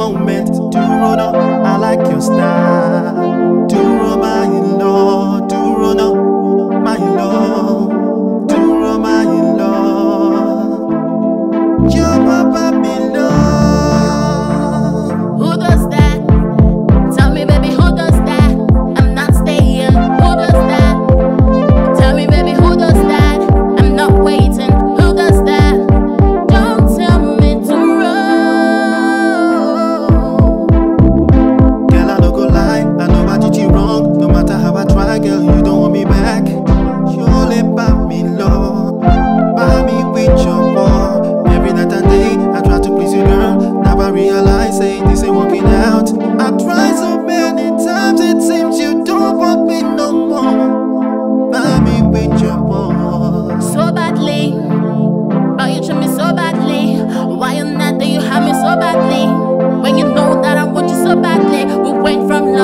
moment to run up. I like your style.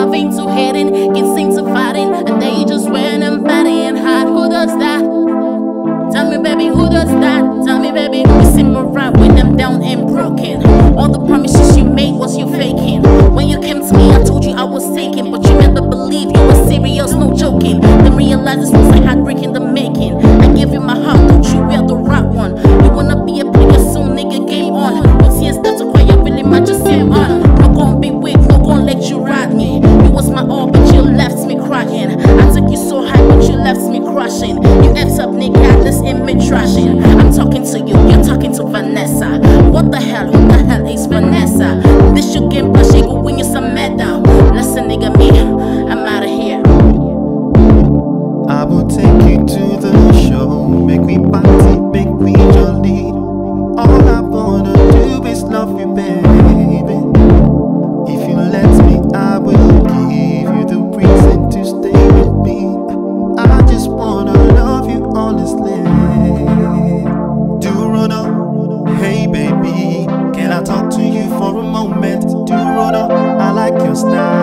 my veins are heading, can seem to fighting, and they just when I'm and hard. Who does that? Tell me, baby, who does that? Tell me, baby, missing my ride when I'm down and broken? All the promises you made was you faking. When you came to me, I told you I was taken, but you never believed you were serious, no joking. Then realized this was left me crushing. You effed up, nigga, this image trashing. I'm talking to you, you're talking to Vanessa. What the hell, who the hell is Vanessa? This your game, but she go win you some medal. Listen, nigga, me, Hey baby, can I talk to you for a moment? Do roll up, I like your style.